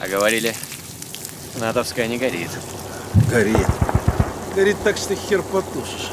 А говорили, натовская не горит. Горит. Горит так, что хер потушишь.